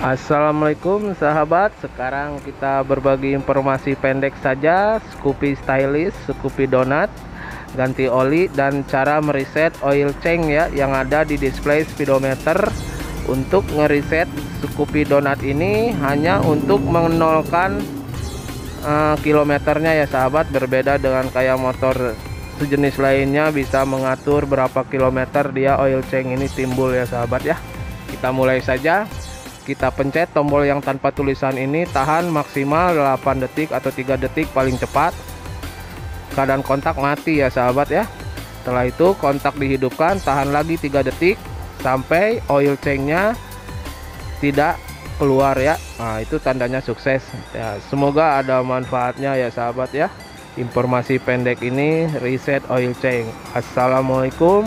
Assalamualaikum sahabat. Sekarang kita berbagi informasi pendek saja. Scoopy Stylish, Scoopy Donut Ganti oli dan cara mereset oil change ya Yang ada di display speedometer. Untuk ngeriset Scoopy Donut ini Hanya untuk menolkan uh, kilometernya ya sahabat. Berbeda dengan kayak motor sejenis lainnya Bisa mengatur berapa kilometer dia oil change ini timbul ya sahabat ya. Kita mulai saja kita pencet tombol yang tanpa tulisan ini tahan maksimal 8 detik atau 3 detik paling cepat. Keadaan kontak mati ya sahabat ya. Setelah itu kontak dihidupkan tahan lagi 3 detik sampai oil chainnya tidak keluar ya. Nah itu tandanya sukses. Ya semoga ada manfaatnya ya sahabat ya. Informasi pendek ini reset oil change. Assalamualaikum